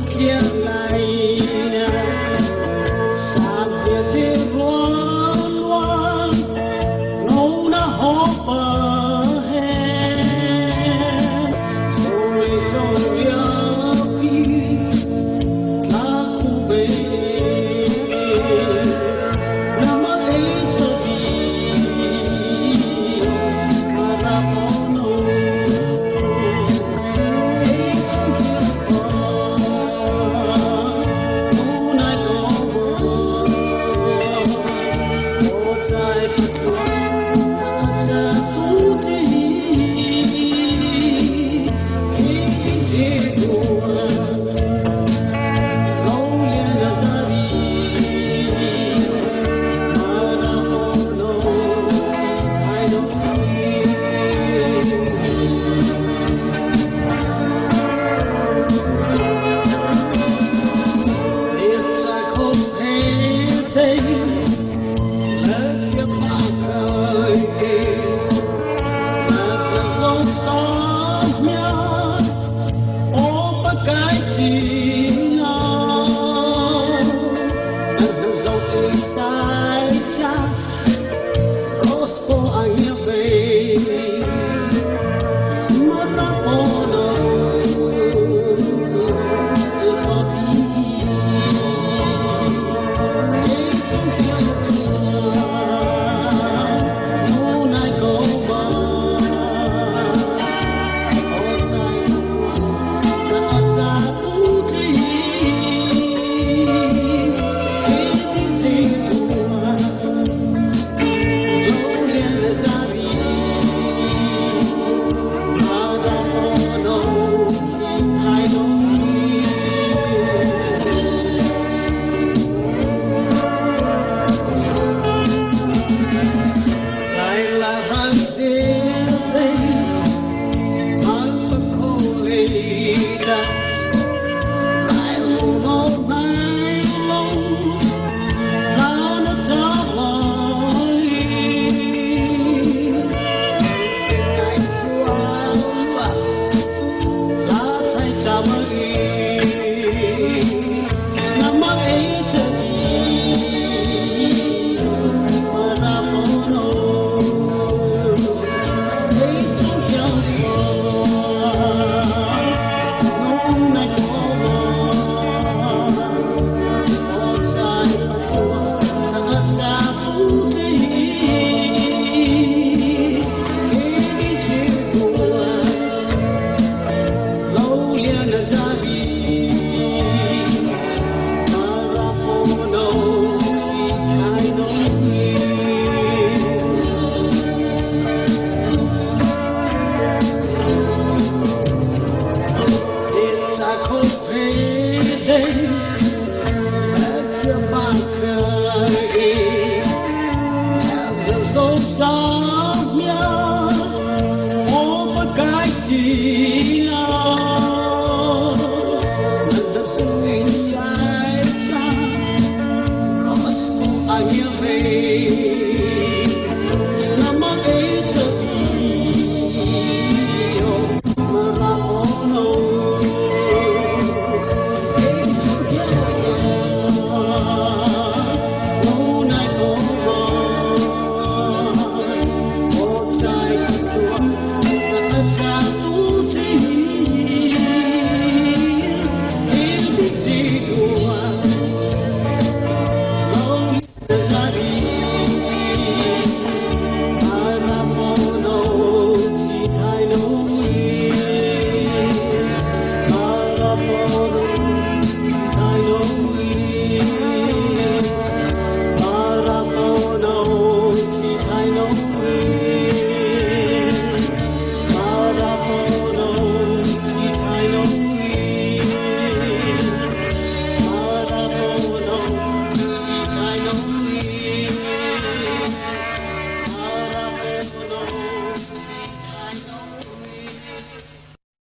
what you. Calling